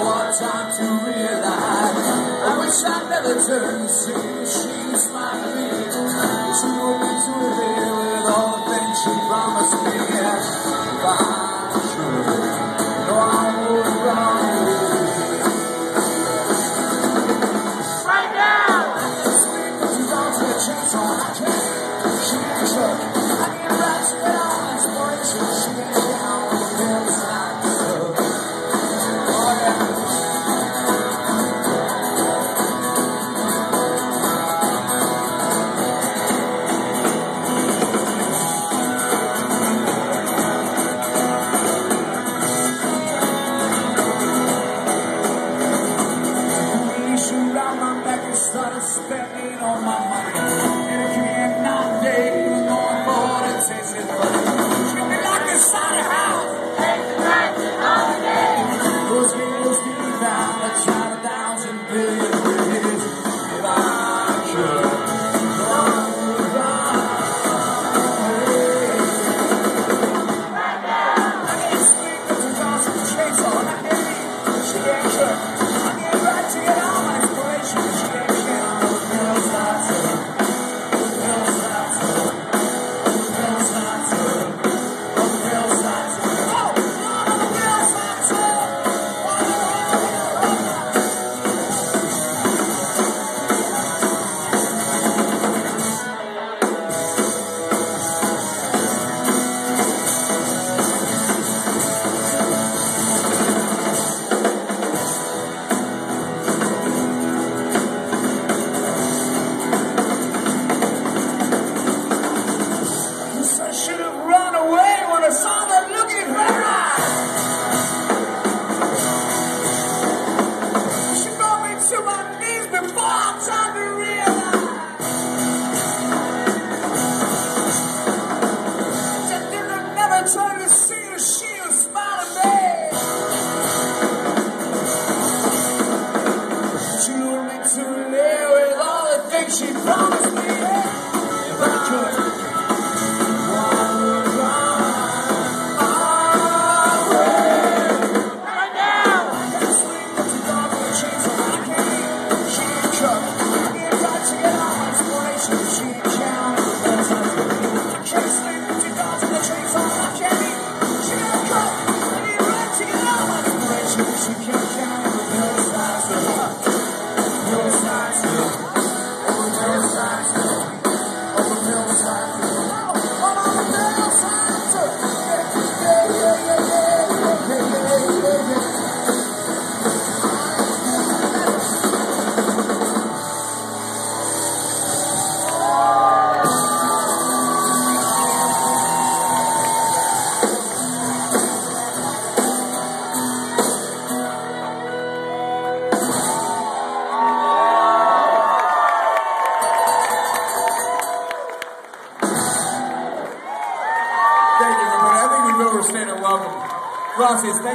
What time to realize. I wish I'd never turned 16 Gracias.